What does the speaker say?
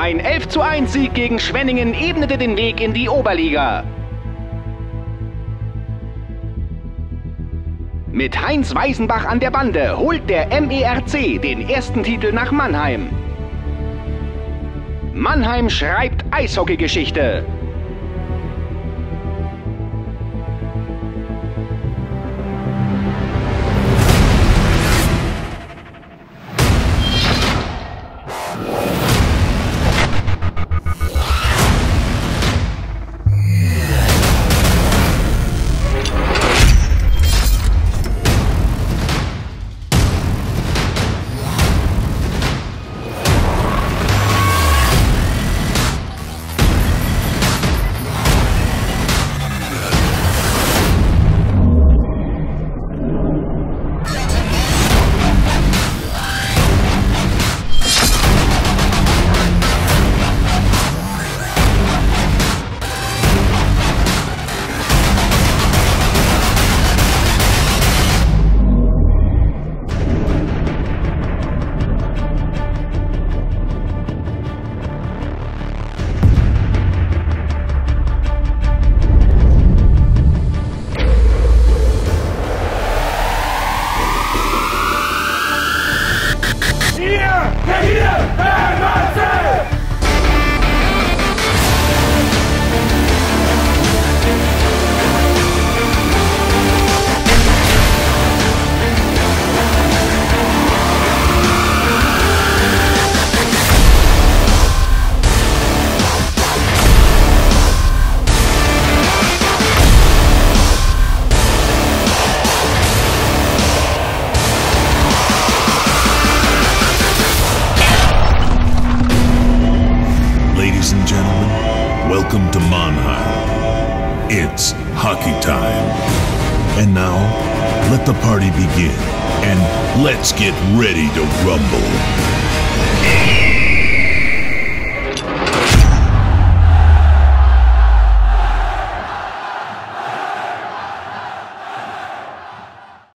Ein 11 zu 1 Sieg gegen Schwenningen ebnete den Weg in die Oberliga. Mit Heinz Weisenbach an der Bande holt der MERC den ersten Titel nach Mannheim. Mannheim schreibt Eishockeygeschichte. Here. Ladies and gentlemen, welcome to Mannheim. It's hockey time. And now, let the party begin. And let's get ready to rumble.